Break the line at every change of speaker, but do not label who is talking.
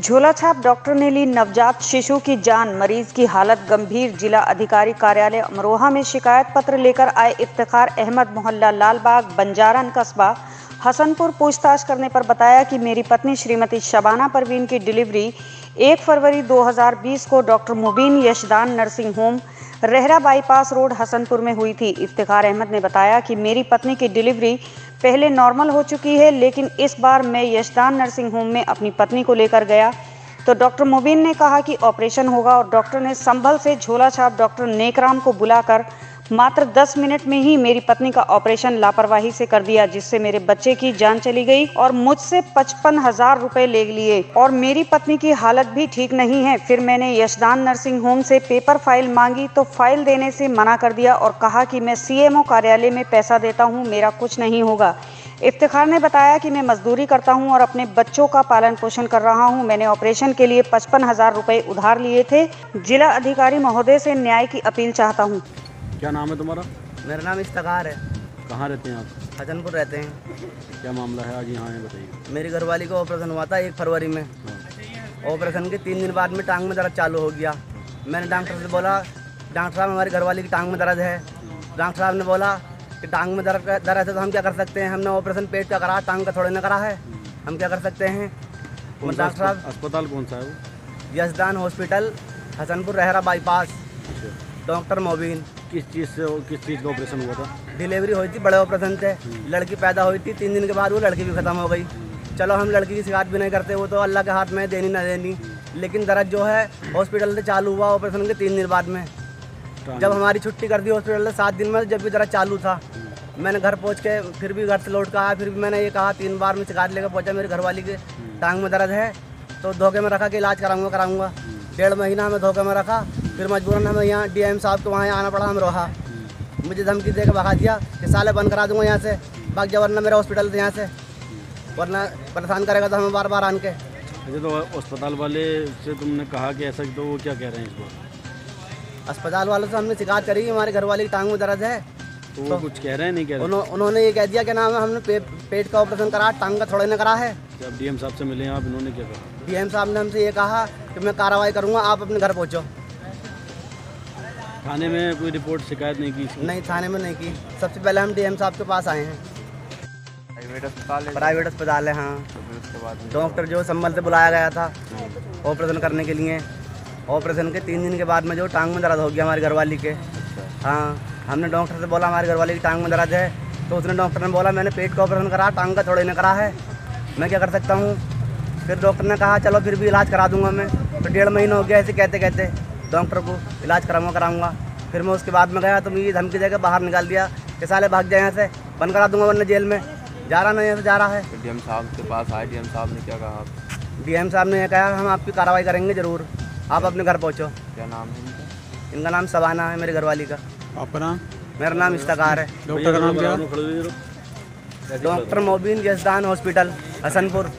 झोला छाप डॉक्टर ने ली नवजात शिशु की जान। मरीज़ की हालत गंभीर। जिला अधिकारी कार्यालय अमरोहा में शिकायत पत्र लेकर आए इफ्तार अहमद मोहल्ला लालबाग, बंजारन कस्बा। हसनपुर पूछताछ करने पर बताया कि मेरी पत्नी श्रीमती शबाना परवीन की डिलीवरी 1 फरवरी 2020 को doctor Mubeen Yashdan nursing home, Rahara bypass road Hasanpur में हुई थी। इफ्तार अहमद ने बताया कि मेरी पत्नी की डिलीवरी पहले नॉर्मल हो चुकी है, लेकिन इस बार मैं यशदान नर्सिंग होम में अपनी पत्नी को लेकर गया। तो डॉक्टर मुबीन ने कहा कि ऑपरेशन होगा और डॉक्टर ने संभल से झोला छाप डॉक्टर नेकराम को बुलाकर मात्र 10 मिनट में ही मेरी पत्नी का ऑपरेशन लापरवाही से कर दिया, जिससे मेरे बच्चे की जान चली गई और मुझसे पचपन हज़ार रूपए ले लिए। और मेरी पत्नी की हालत भी ठीक नहीं है। फिर मैंने यशदान नर्सिंग होम से पेपर फ़ाइल मांगी तो फ़ाइल देने से मना कर दिया और कहा कि मैं सीएमओ कार्यालय में पैसा देता हूँ, मेरा कुछ नहीं होगा। इफ्तिखार ने बताया कि मैं मजदूरी करता हूँ और अपने बच्चों का पालन पोषण कर रहा हूँ। मैंने ऑपरेशन के लिए पचपन हज़ार रुपए उधार लिए थे। जिला अधिकारी महोदय से न्याय की अपील चाहता हूँ।
क्या नाम है तुम्हारा?
मेरा नाम इस्तखार है।
कहाँ रहते हैं आप?
हसनपुर रहते हैं।
क्या मामला है? आज यहाँ है बताइए।
मेरी घरवाली का ऑपरेशन हुआ था एक फरवरी में। ऑपरेशन के तीन दिन बाद में टांग में दर्द चालू हो गया। मैंने डॉक्टर से बोला डॉक्टर साहब हमारी घरवाली की टांग में दर्द है। डॉक्टर साहब ने बोला कि टांग में दर्द दर्द है तो हम क्या कर सकते हैं? हमने ऑपरेशन पेट का करा टांग का थोड़े ना करा है। हम क्या कर सकते हैं? डॉक्टर साहब
अस्पताल कौन सा है वो?
Yashdan hospital Hasanpur Rahara bypass.
अच्छा।
डॉक्टर मोबिन।
किस चीज़ से किस चीज़ का ऑपरेशन हुआ था?
डिलीवरी हुई थी बड़े ऑपरेशन से लड़की पैदा हुई थी तीन दिन के बाद वो लड़की भी ख़त्म हो गई। चलो हम लड़की की शिकायत भी नहीं करते वो तो अल्लाह के हाथ में देनी ना देनी। लेकिन दर्द जो है हॉस्पिटल से चालू हुआ ऑपरेशन के तीन दिन बाद में। जब हमारी छुट्टी कर दी हॉस्पिटल से सात दिन में जब भी दर्द चालू था। मैंने घर पहुँच के फिर भी घर से लौट कर आया फिर भी मैंने ये कहा तीन बार मैं शिकायत लेकर पहुँचा मेरी घरवाली के टांग में दर्द है तो धोखे में रखा कि इलाज कराऊँगा कराऊँगा। डेढ़ महीना हमें धोखे में रखा फिर मजबूरन हमें यहाँ डीएम साहब के वहाँ आना पड़ा हम रोहा। मुझे धमकी दे के भगा दिया कि साले बंद करा दूँगा यहाँ से। भाग जा वरना मेरे हॉस्पिटल से यहाँ से। वरना परेशान करेगा तो हमें बार बार आन के।
अच्छा तो अस्पताल वाले से तुमने कहा कि ऐसा तो वो क्या कह रहे हैं इस बार
अस्पताल वालों से हमने शिकायत करी कि घर वाले की टांग में दर्द है।
तो वो कुछ कह रहे हैं नहीं कह रहे?
उन्हों, उन्होंने ये कह दिया कि नाम हमने पे, पेट का ऑपरेशन करा टांग का थोड़े ने करा है।
जब डीएम साहब से मिले आप इन्होंने क्या कहा?
डीएम साहब ने हमसे ये कहा कि मैं कार्रवाई करूँगा आप अपने घर पहुंचो।
थाने में कोई रिपोर्ट शिकायत नहीं की
नहीं थाने में नहीं की। सबसे पहले हम डीएम साहब के पास आए हैं।
प्राइवेट अस्पताल है।
प्राइवेट अस्पताल है हाँ।
तो उसके बाद
डॉक्टर जो संभल से बुलाया गया था ऑपरेशन करने के लिए। ऑपरेशन के तीन दिन के बाद में जो टांग में दर्द हो गया हमारी घरवाली के। हाँ हमने डॉक्टर से बोला हमारी घरवाली की टांग में दर्द है। तो उसने डॉक्टर ने बोला मैंने पेट का ऑपरेशन करा टांग का थोड़े ने करा है। मैं क्या कर सकता हूँ? फिर डॉक्टर ने कहा चलो फिर भी इलाज करा दूँगा मैं। तो डेढ़ महीना हो गया ऐसे कहते कहते डॉक्टर को इलाज कराऊँगा कराऊँगा। फिर मैं उसके बाद में गया तो मुझे धमकी देकर बाहर निकाल दिया। कि साले भाग जाए यहाँ से बंद करा दूँगा वरना जेल में। जा रहा नहीं यहाँ से जा रहा है।
डीएम साहब के पास आए डीएम साहब ने क्या कहा?
डीएम साहब ने ये कहा हम आपकी कार्रवाई करेंगे ज़रूर। आप अपने घर पहुँचो।
क्या नाम है इनका?
इनका नाम सबाना है मेरी घरवाली का।
आपका नाम?
मेरा नाम इस्तकार है।
डॉक्टर का नाम क्या?
Doctor Mobin Yazdan hospital Hasanpur.